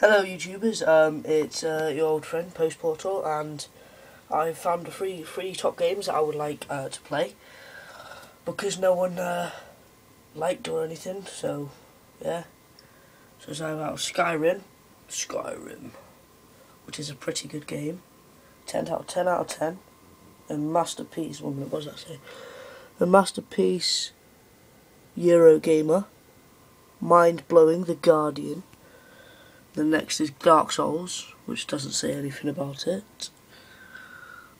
Hello YouTubers, um, it's uh, your old friend Post Portal and I've found a free free top games that I would like uh, to play. Because no one uh, liked or anything, so yeah. So it's about Skyrim, Skyrim, which is a pretty good game, 10 out of 10 out of 10, and Masterpiece, what was that say? A Masterpiece, Eurogamer, Mind Blowing, The Guardian, the next is Dark Souls, which doesn't say anything about it.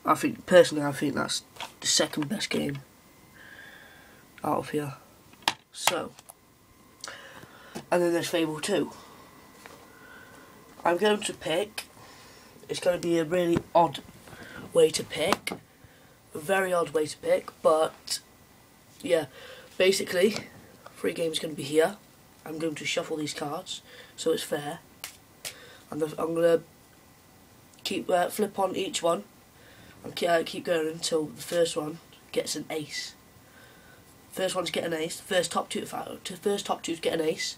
I think, personally, I think that's the second best game out of here. So, and then there's Fable 2. I'm going to pick, it's going to be a really odd way to pick, a very odd way to pick, but yeah, basically, free game's going to be here. I'm going to shuffle these cards, so it's fair and I'm going to keep uh, flip on each one and keep, uh, keep going until the first one gets an ace. First one to get an ace, first top two, to first top two get an ace.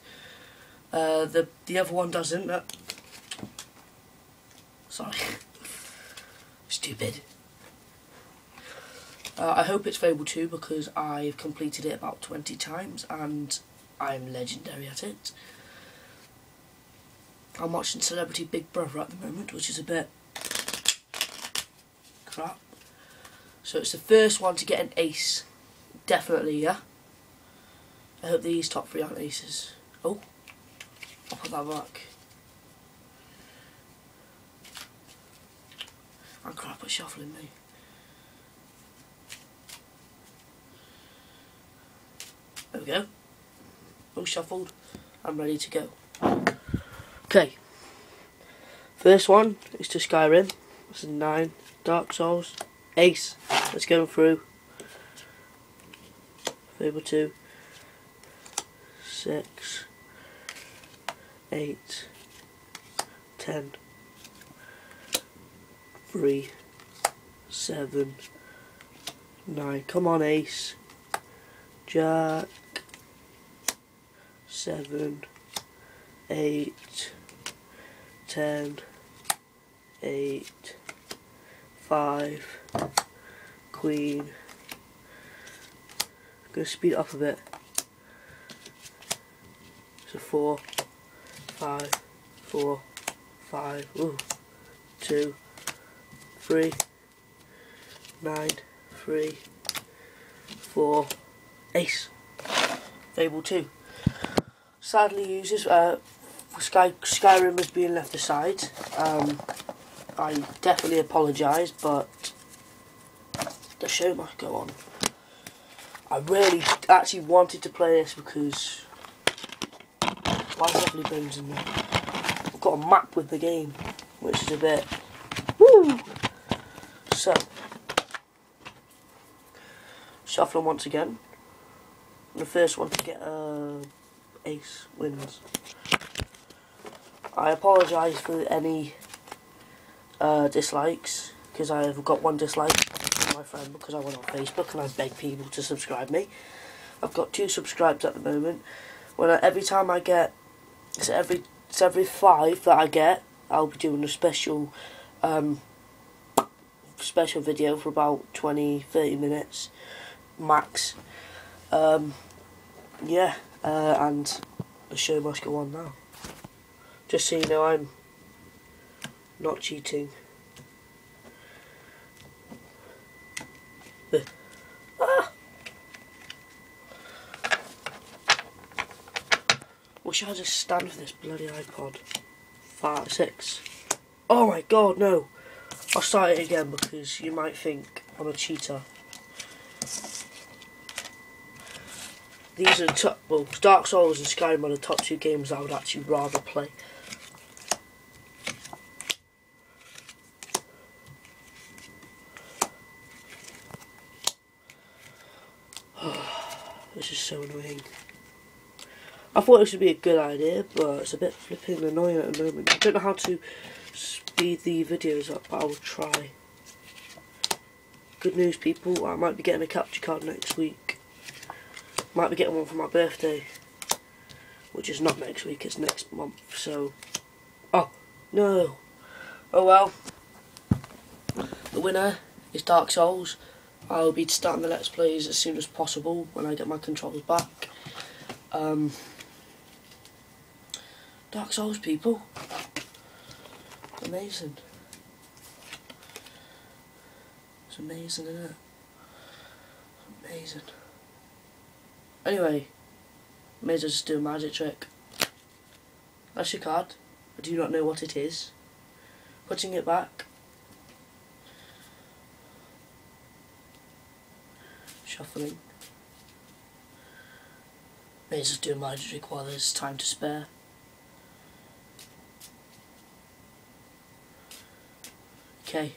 Uh, the the other one doesn't. Sorry, stupid. Uh, I hope it's Fable 2 because I've completed it about 20 times and I'm legendary at it. I'm watching Celebrity Big Brother at the moment, which is a bit crap. So it's the first one to get an ace. Definitely, yeah? I hope these top three aren't aces. Oh, I'll put that back. I'm crap at shuffling me. There we go. All shuffled. I'm ready to go. Okay. First one is to Skyrim. This is 9. Dark Souls. Ace. Let's go through. Fable 2. 6. 8. 10. 3. 7. 9. Come on, Ace. Jack. 7. 8 ten, eight, five, queen. I'm gonna speed it up a bit. So four, five, four, five, ooh, two, three, nine, three, four, ace. Fable two. Sadly uses uh, Sky Skyrim was being left aside. Um, I definitely apologise, but the show must go on. I really actually wanted to play this because lovely bones in there? I've got a map with the game, which is a bit woo. So shuffling once again. The first one to get a uh, ace wins. I apologise for any uh, dislikes because I have got one dislike from my friend because I went on Facebook and I begged people to subscribe me. I've got two subscribes at the moment. When I, every time I get it's every it's every five that I get, I'll be doing a special um, special video for about 20 30 minutes max. Um, yeah, uh, and the show must go on now. Just so you know, I'm not cheating. Ah! Should I just stand for this bloody iPod? Five, six. Oh my god, no! I'll start it again because you might think I'm a cheater. These are the top, well, Dark Souls and Skyrim are the top two games I would actually rather play. This is so annoying. I thought this would be a good idea, but it's a bit flipping annoying at the moment. I don't know how to speed the videos up, but I will try. Good news, people. I might be getting a capture card next week. Might be getting one for my birthday. Which is not next week, it's next month, so... Oh, no. Oh well. The winner is Dark Souls. I'll be starting the Let's Plays as soon as possible when I get my controls back. Um, Dark Souls, people. Amazing. It's amazing, isn't it? Amazing. Anyway, may as well just do a magic trick. That's your card. I do not know what it is. Putting it back. Shuffling. May well do a magic while there's time to spare. Okay.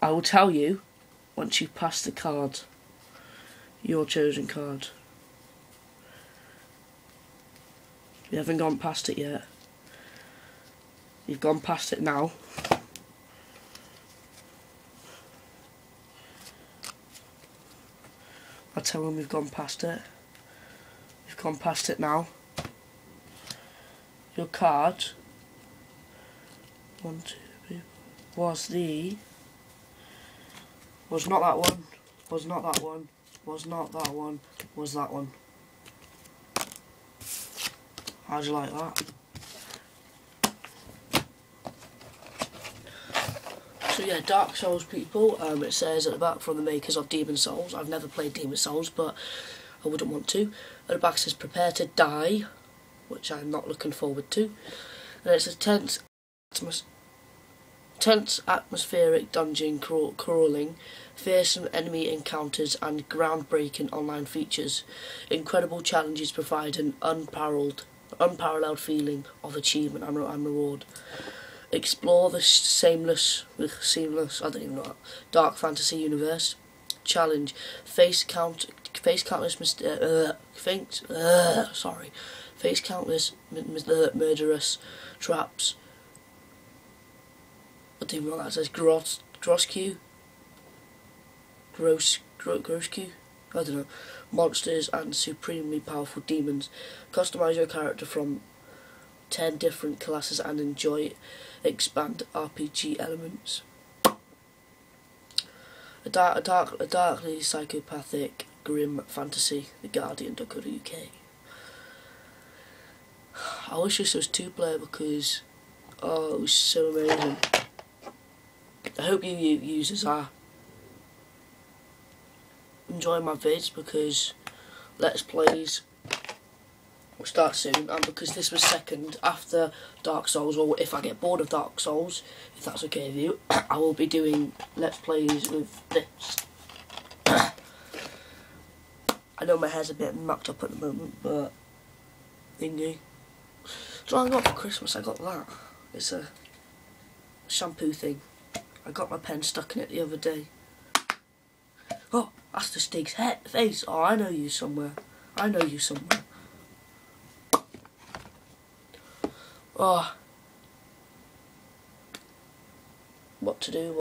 I will tell you once you've passed the card, your chosen card. You haven't gone past it yet. You've gone past it now. I'll tell them we've gone past it. We've gone past it now. Your card one, two, three, was the was not that one, was not that one, was not that one, was that one. How'd you like that? So yeah, Dark Souls people, um, it says at the back from the makers of Demon Souls. I've never played Demon Souls, but I wouldn't want to. At the back says prepare to die, which I'm not looking forward to. And it says tense atmos tense atmospheric dungeon crawl crawling, fearsome enemy encounters and groundbreaking online features. Incredible challenges provide an unparalleled unparalleled feeling of achievement and reward. Explore the seamless, seamless, I don't even know, dark fantasy universe. Challenge, face count, face countless, mis uh, face, uh, sorry, face countless, murderous traps, I don't even know what that says. Gross? Gross, Gross, Grosq? I don't know. Monsters and supremely powerful demons. Customize your character from 10 different classes and enjoy expand RPG elements. A, dark, a, dark, a darkly psychopathic, grim fantasy, The Guardian.co.uk. I wish this was two player because oh, it was so amazing. I hope you users are enjoying my vids because Let's Plays will start soon and because this was second after Dark Souls or if I get bored of Dark Souls, if that's okay with you, I will be doing Let's Plays with this. I know my hair's a bit mucked up at the moment, but thingy. So I got for Christmas, I got that. It's a shampoo thing. I got my pen stuck in it the other day. Oh, that's the Stig's head face. Oh, I know you somewhere. I know you somewhere. Oh. What to do?